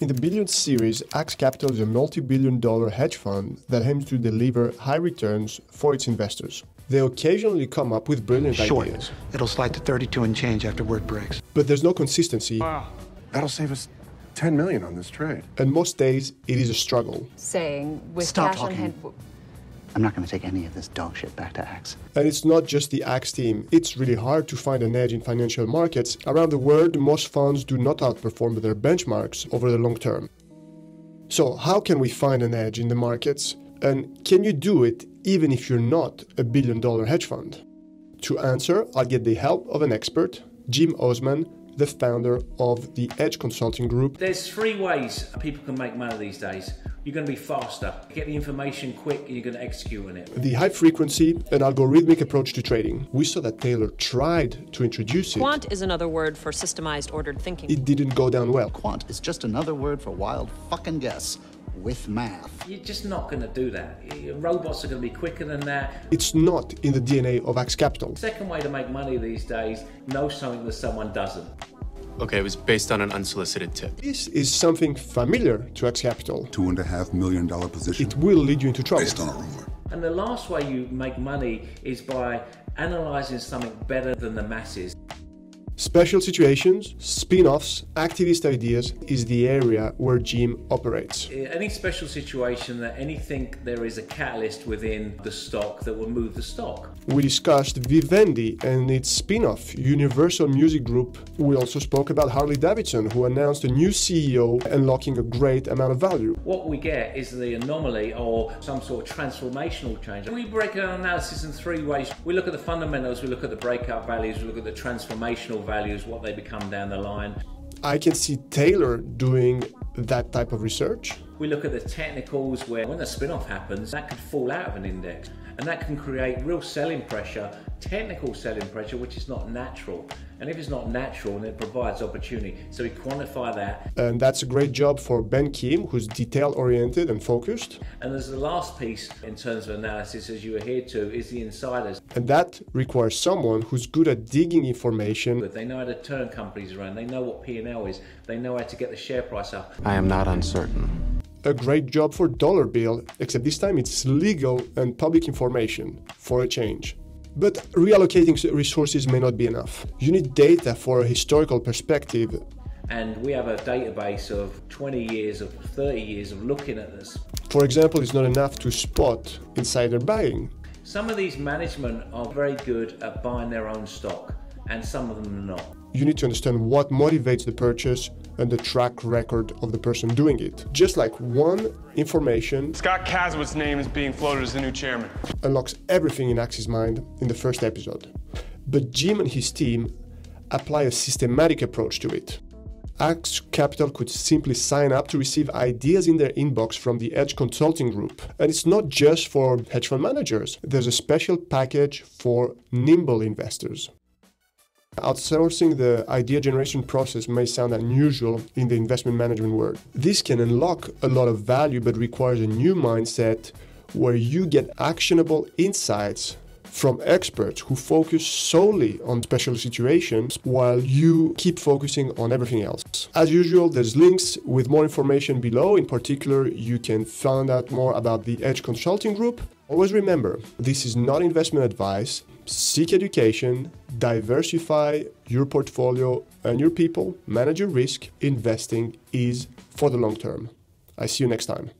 In the Billions series, Axe Capital is a multi billion dollar hedge fund that aims to deliver high returns for its investors. They occasionally come up with brilliant Short. ideas, It'll slide to 32 and change after word breaks. but there's no consistency, Wow. That'll save us 10 million on this trade. and most days it is a struggle. saying with Stop cash on talking. hand. I'm not going to take any of this dog shit back to Axe. And it's not just the Axe team. It's really hard to find an edge in financial markets. Around the world, most funds do not outperform their benchmarks over the long term. So, how can we find an edge in the markets? And can you do it even if you're not a billion dollar hedge fund? To answer, I'll get the help of an expert, Jim Osman, the founder of the Edge Consulting Group, There's three ways people can make money these days. You're going to be faster, get the information quick, and you're going to execute on it. the high frequency and algorithmic approach to trading. We saw that Taylor tried to introduce it. Quant is another word for systemized ordered thinking. It didn't go down well. Quant is just another word for wild fucking guess with math. You're just not going to do that. Robots are going to be quicker than that. It's not in the DNA of Axe Capital. Second way to make money these days, know something that someone doesn't. Okay, it was based on an unsolicited tip. This is something familiar to Axe Capital. two and a half million dollar position It will lead you into trouble. based on a rumor. And the last way you make money is by analyzing something better than the masses. Special situations, spin offs, activist ideas is the area where Jim operates. Any special situation that anything there is a catalyst within the stock that will move the stock. We discussed Vivendi and its spin off, Universal Music Group. We also spoke about Harley Davidson, who announced a new CEO unlocking a great amount of value. What we get is the anomaly or some sort of transformational change. We break our analysis in three ways. We look at the fundamentals, we look at the breakout values, we look at the transformational values, what they become down the line. I can see Taylor doing that type of research. We look at the technicals where when a spin-off happens, that could fall out of an index and that can create real selling pressure, technical selling pressure, which is not natural. And if it's not natural, then it provides opportunity. So we quantify that. And that's a great job for Ben Kim, who's detail oriented and focused. And there's the last piece in terms of analysis, as you adhere to, is the insiders. And that requires someone who's good at digging information But they know how to turn companies around. They know what P&L is. They know how to get the share price up. I am not uncertain. A great job for Dollar Bill, except this time it's legal and public information for a change. But reallocating resources may not be enough. You need data for a historical perspective. And we have a database of 20 years, of 30 years of looking at this. For example, it's not enough to spot insider buying. Some of these management are very good at buying their own stock, and some of them are not. You need to understand what motivates the purchase and the track record of the person doing it. Just like one information Scott Caswood's name is being floated as the new chairman. unlocks everything in Axe's mind in the first episode. But Jim and his team apply a systematic approach to it. Axe Capital could simply sign up to receive ideas in their inbox from the Edge Consulting Group. And it's not just for hedge fund managers, there's a special package for nimble investors. Outsourcing the idea generation process may sound unusual in the investment management world. This can unlock a lot of value but requires a new mindset where you get actionable insights from experts who focus solely on special situations while you keep focusing on everything else. As usual, there's links with more information below. In particular, you can find out more about the Edge Consulting Group. Always remember, this is not investment advice. Seek education, diversify your portfolio and your people, manage your risk. Investing is for the long term. I see you next time.